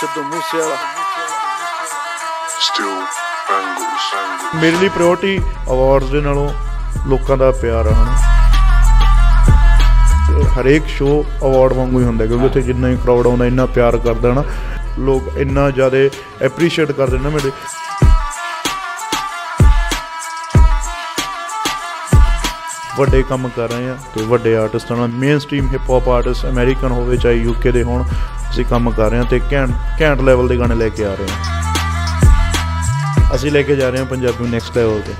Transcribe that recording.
ਸਿੱਧੂ ਮੂਸੇ ਵਾਲਾ still angles, angles. ਮੇਰੇ ਲਈ ਪ੍ਰਾਇੋਰਟੀ ਅਵਾਰਡਸ ਦੇ ਨਾਲੋਂ ਲੋਕਾਂ ਦਾ ਪਿਆਰ ਆ ਹਨਾ? ਹਰੇਕ ਸ਼ੋ ਅਵਾਰਡ ਵਾਂਗੂ ਹੀ ਹੁੰਦਾ ਕਿਉਂਕਿ ਉੱਥੇ ਜਿੰਨਾ ਹੀ ਕਰਾਊਡ ਆਉਂਦਾ ਇੰਨਾ ਪਿਆਰ ਕਰਦਾ ਨਾ ਲੋਕ ਇੰਨਾ ਜ਼ਿਆਦਾ ਐਪਰੀਸ਼ੀਏਟ ਕਰਦੇ ਨੇ ਨਾ ਮੇਰੇ। ਵੱਡੇ ਕੰਮ ਕਰ ਰਹੇ ਆ ਤੇ ਵੱਡੇ ਆਰਟਿਸਟਾਂ ਨਾਲ mainstream hip hop artist American ਹੋਵੇ ਚਾਹੇ ਯੂਕੇ ਦੇ ਹੋਣ, ਅਸੀਂ ਕੰਮ ਕਰ ਰਹੇ ਆ ਤੇ ਘੈਂਟ ਘੈਂਟ ਲੈਵਲ ਦੇ ਗਾਣੇ ਲੈ ਕੇ ਆ ਰਹੇ ਆ ਅਸੀਂ ਲੈ ਕੇ ਜਾ ਰਹੇ ਹਾਂ ਪੰਜਾਬੀ ਨੈਕਸਟ ਲੈਵਲ ਤੇ।